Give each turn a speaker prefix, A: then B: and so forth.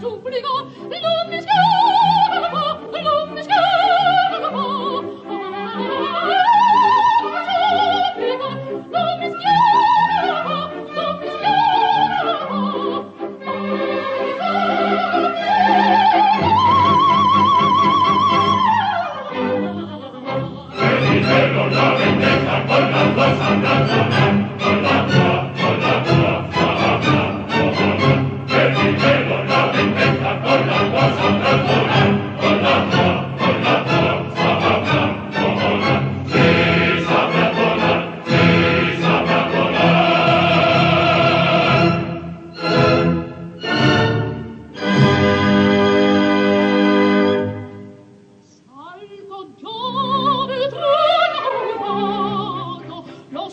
A: supplica, non mi schiava, non